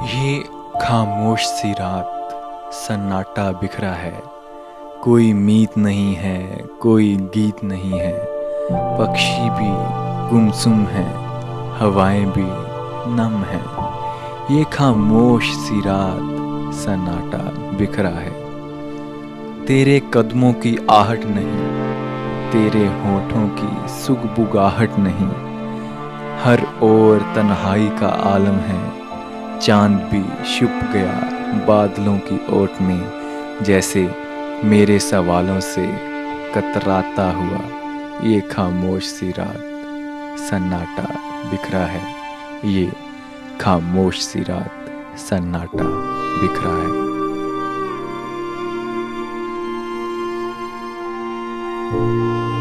ये खामोश सी रात सन्नाटा बिखरा है। कोई मीत नहीं है, कोई गीत नहीं है। पक्षी भी गुमसुम है, हवाएँ भी नम है। ये खामोश सी रात सन्नाटा बिखरा है। तेरे कदमों की आहट नहीं, तेरे होठों की सुगबुगाहट नहीं। हर ओर तन्हाई का आलम है चाँद भी छुप गया बादलों की ओट में, जैसे मेरे सवालों से कतराता हुआ ये खामोश सी रात सन्नाटा बिखरा है। ये खामोश सी रात सन्नाटा बिखरा है। thank you